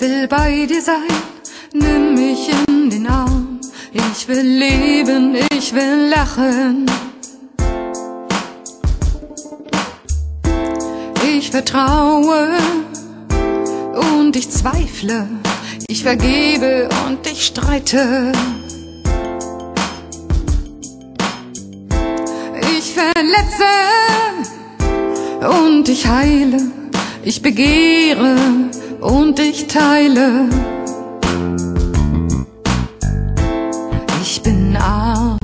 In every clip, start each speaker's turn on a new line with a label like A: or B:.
A: will bei dir sein, nimm mich in den Arm. Ich will leben, ich will lachen. Ich vertraue und ich zweifle. Ich vergebe und ich streite. Ich verletze und ich heile. Ich begehre und ich teile. Ich bin arm,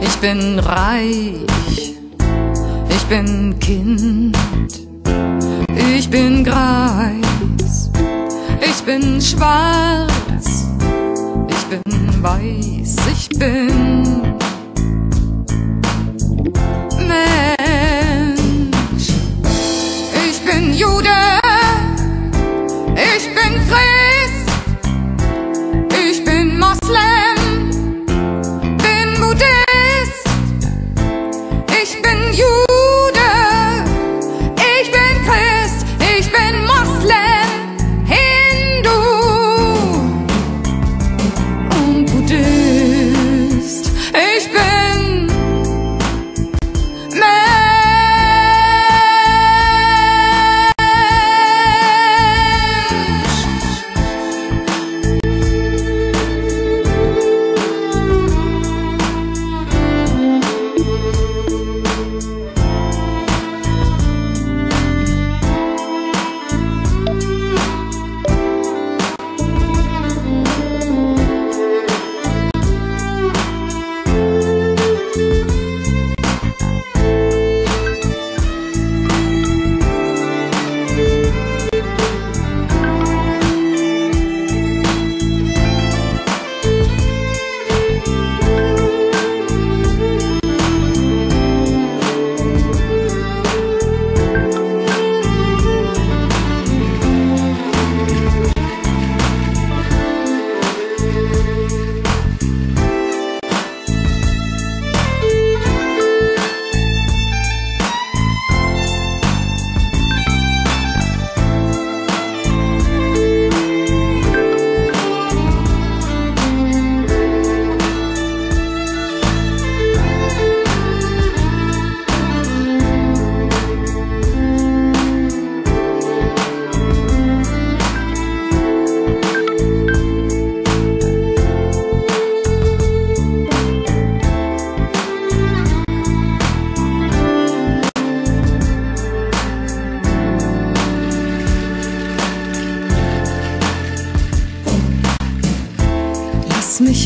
A: ich bin reich, ich bin Kind, ich bin Greis, ich bin schwarz, ich bin weiß, ich bin ich bin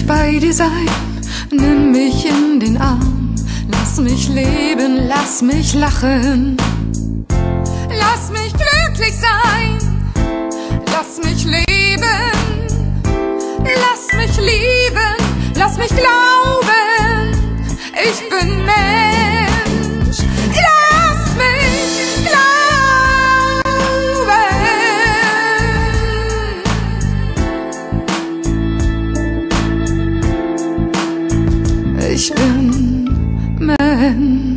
A: bei dir sein, nimm mich in den Arm. Lass mich leben, lass mich lachen. Lass mich glücklich sein, lass mich leben. Lass mich lieben, lass mich glauben. Ich bin 人。